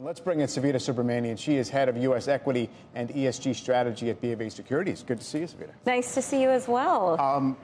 Let's bring in Savita Subramanian. She is head of U.S. equity and ESG strategy at BofA Securities. Good to see you, Savita. Nice to see you as well. Um,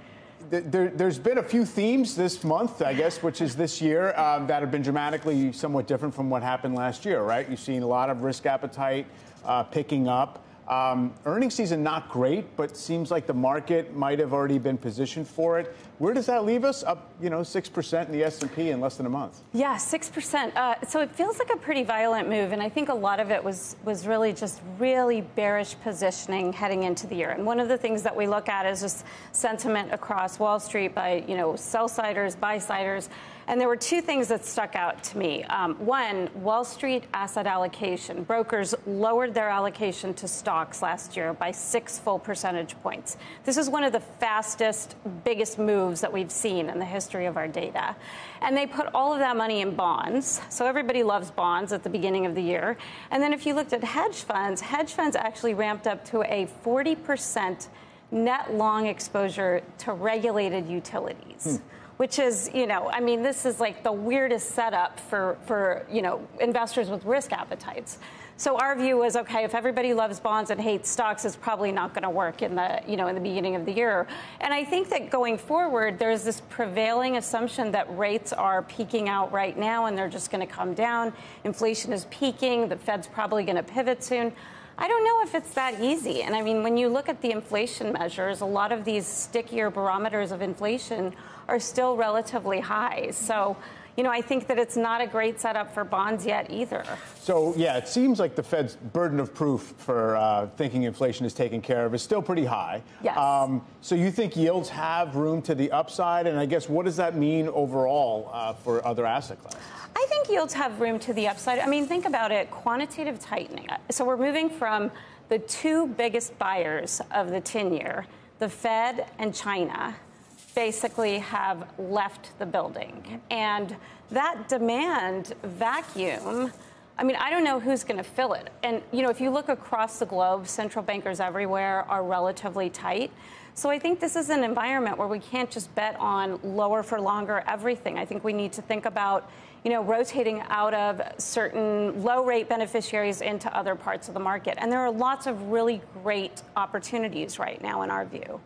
there, has been a few themes this month, I guess, which is this year, um, that have been dramatically somewhat different from what happened last year, right? You've seen a lot of risk appetite uh, picking up. Um, earnings season not great, but seems like the market might have already been positioned for it. Where does that leave us? Up, you know, six percent in the S and P in less than a month. Yeah, six percent. Uh, so it feels like a pretty violent move, and I think a lot of it was was really just really bearish positioning heading into the year. And one of the things that we look at is just sentiment across Wall Street by you know sell siders, buy siders. And there were two things that stuck out to me. Um, one, Wall Street asset allocation. Brokers lowered their allocation to stocks last year by six full percentage points. This is one of the fastest, biggest moves that we've seen in the history of our data. And they put all of that money in bonds. So everybody loves bonds at the beginning of the year. And then if you looked at hedge funds, hedge funds actually ramped up to a 40% net long exposure to regulated utilities. Hmm which is, you know, I mean, this is like the weirdest setup for, for you know, investors with risk appetites. So our view was okay. If everybody loves bonds and hates stocks, it's probably not going to work in the you know in the beginning of the year. And I think that going forward, there's this prevailing assumption that rates are peaking out right now and they're just going to come down. Inflation is peaking. The Fed's probably going to pivot soon. I don't know if it's that easy. And I mean, when you look at the inflation measures, a lot of these stickier barometers of inflation are still relatively high. So, you know, I think that it's not a great setup for bonds yet either. So, yeah, it seems like the Fed's burden of proof for uh, thinking inflation is taken care of is still pretty high. Yes. Um, so, you think yields have room to the upside? And I guess what does that mean overall uh, for other asset classes? I think yields have room to the upside. I mean, think about it quantitative tightening. So we're moving from the two biggest buyers of the 10 year, the Fed and China, basically have left the building. And that demand vacuum. I mean, I don't know who's going to fill it. And, you know, if you look across the globe, central bankers everywhere are relatively tight. So I think this is an environment where we can't just bet on lower for longer everything. I think we need to think about, you know, rotating out of certain low rate beneficiaries into other parts of the market. And there are lots of really great opportunities right now in our view.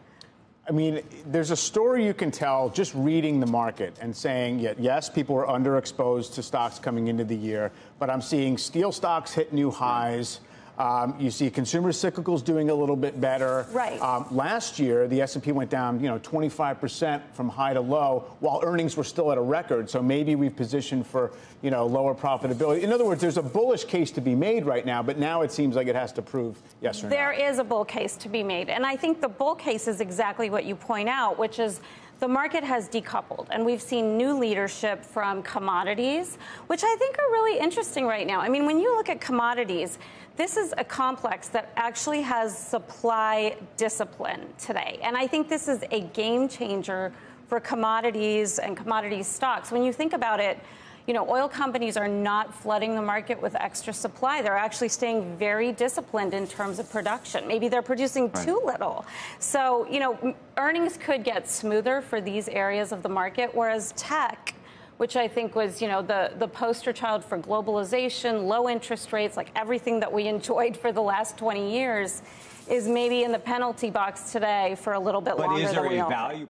I mean, there's a story you can tell just reading the market and saying, yes, people are underexposed to stocks coming into the year, but I'm seeing steel stocks hit new highs. Right um, you see consumer cyclicals doing a little bit better. Right. Um, last year, the S&P went down, you know, 25% from high to low, while earnings were still at a record. So maybe we've positioned for, you know, lower profitability. In other words, there's a bullish case to be made right now, but now it seems like it has to prove yes or there no. There is a bull case to be made, and I think the bull case is exactly what you point out, which is the market has decoupled, and we've seen new leadership from commodities, which I think are really interesting right now. I mean, when you look at commodities, this is a complex that actually has supply discipline today. And I think this is a game changer for commodities and commodities stocks. When you think about it, you know, oil companies are not flooding the market with extra supply. They're actually staying very disciplined in terms of production. Maybe they're producing right. too little. So, you know, earnings could get smoother for these areas of the market, whereas tech which I think was, you know, the, the poster child for globalization, low interest rates, like everything that we enjoyed for the last 20 years, is maybe in the penalty box today for a little bit but longer is there than we a value